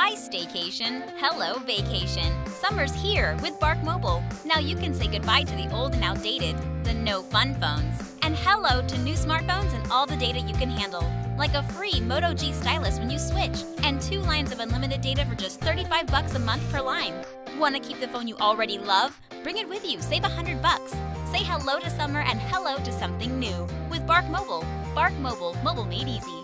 Bye, staycation, hello vacation. Summer's here with Bark Mobile. Now you can say goodbye to the old and outdated, the no fun phones, and hello to new smartphones and all the data you can handle, like a free Moto G stylus when you switch, and two lines of unlimited data for just 35 bucks a month per line. Want to keep the phone you already love? Bring it with you, save 100 bucks. Say hello to summer and hello to something new with Bark Mobile. Bark Mobile, mobile made easy.